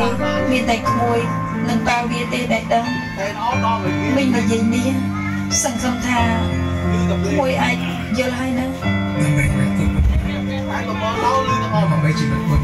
នេះមានតែក្មួយនឹងតាវាទេដែលដឹងមិញនិយាយនេះសង្ឃឹមថាក្មួយអាចយល់ហើយណាតែប្រព័ន្ធឡៅឬទៅអមអ្វីជីវិតខ្លួន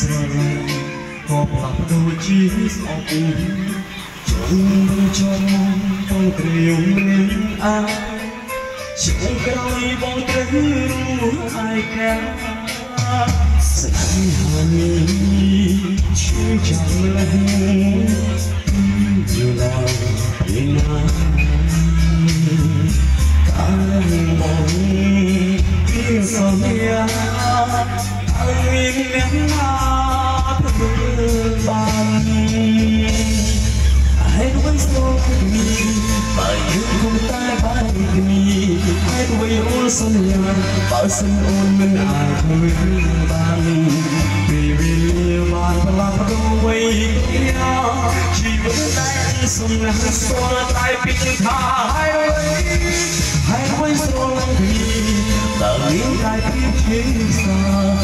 ស្រឡាញ់ក៏ផ្លាស់ប្ដូរជាស្អប់អ៊ំជុំចំទៅក្រៀវមានអាជុំក្រោយបងត្រូវរួចឯកាស្នេហានេះឈឺចាប់លះយូរឡើយពីណាកាលមកពីសន្យាមានអ្នកណាធ្វើបានហើយវៃស្ទោពីមីបើយើងគុំតែបានពីមីហើយវៃអូនសន្យាបើសិនអូនមិនអាចធ្វើបានពេលវេលាបានផ្លាស់ប្ដូរវ័យគ្នាជីវិតតែសំណាក់ស្គាល់តែពីថាហើយហើយវៃស្ទោពីតើមានតែពីជាសា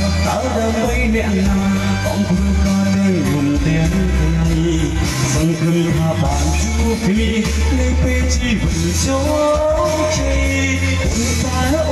ដើម្បីអ្នកណាកុំធ្វើក៏ទេរំទាំងថ្ងៃសង្ឃឹមថាបានជួបគ្នានៅពេលជីវិតចូលជ័យតែ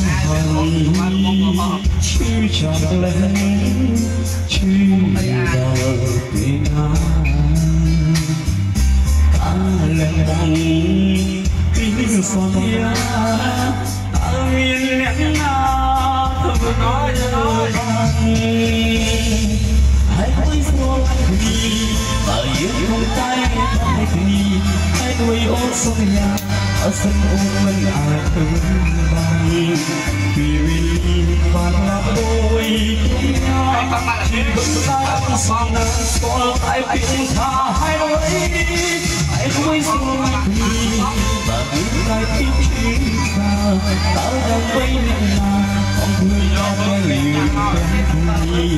thầm chứ chẳng lẽ chứ là vì ta ta là mong tiếng son ta yên lẽ nào nói biết hai kỳ hai đuôi ôm sông nhà ở sân ôm mây ai thương bay vì vì bạn là đôi chỉ vẫn là con sông nở lại biển xa hai đôi hai đuôi sông kỳ và đứng lại tiếng tiếng ta đang bay lên là con người lo liều bên thùy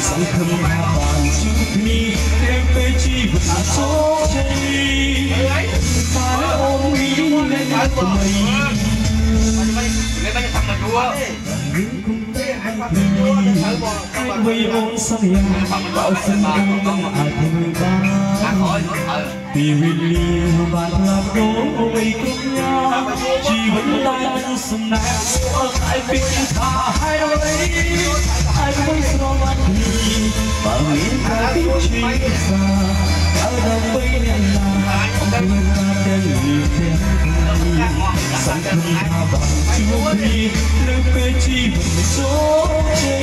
sông thâm hà bàn chữ thi đêm về chi vượt số vì ôn sân nhà bão sinh đang mong à thương ta vì huyền liêu bạn làm đố vì cùng nhau chỉ vẫn đang sân nát ở tại vì thả hai đôi ai muốn cho bạn đi và nghĩ ta biết chuyện xa ở đâu bây giờ là người ta đang nhìn theo សង្ឃឹមថាបងជួបគ្នានៅពេលជីវិតមិនសូរទេ